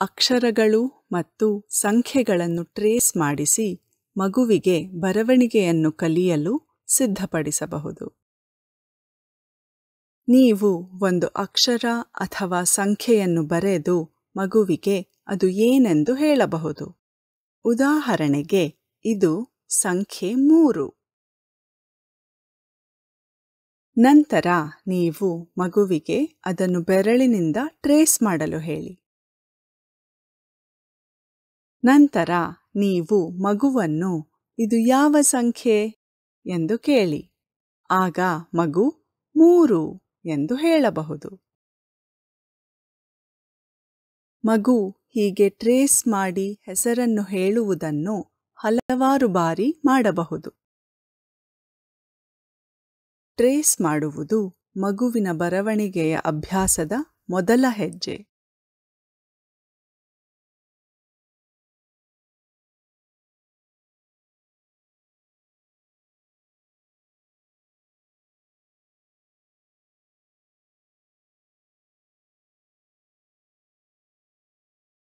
ಅಕ್ಷರಗಳು ಮತ್ತು ಸಂಖ್ಯೆಗಳನ್ನು ಟ್ರೇಸ್ ಮಾಡಿಸಿ ಮಗುವಿಗೆ ಬರವಣಿಗೆಯನ್ನು ಕಲಿಯಲು ಸಿದ್ಧಪಡಿಸಬಹುದು. ನೀವು ಒಂದು ಅಕ್ಷರ ಅಥವಾ ಸಂಖ್ಯೆಯನ್ನು ಬರೆದು ಮಗುವಿಗೆ ಅದು ಏನೆಂದು ಹೇಳಬಹುದು. ಉದಾಹರಣೆಗೆ, ಇದು ಸಂಖ್ಯೆ ಮೂರು. ನಂತರ ನೀವು ಮಗುವಿಗೆ ಅದನ್ನು ಬೆರಳಿನಿಂದ ಟ್ರೇಸ್ ಮಾಡಲು ಹೇಳಿ. ನಂತರ ನೀವು ಮಗುವನ್ನು ಇದು ಯಾವ ಸಂಖ್ಯೆ ಎಂದು ಕೇಳಿ. ಆಗ ಮಗು ಮೂರು ಎಂದು ಹೇಳಬಹುದು. ಮಗು ಹೀಗೆ ಟ್ರೇಸ್ ಮಾಡಿ ಹೆಸರನ್ನು ಹೇಳುವುದನ್ನು ಹಲವಾರು ಬಾರಿ ಮಾಡಬಹುದು. ಟ್ರೇಸ್ ಮಾಡುವುದು ಮಗುವಿನ ಬರವಣಿಗೆಯ ಅಭ್ಯಾಸದ ಮೊದಲ ಹೆಜ್ಜೆ.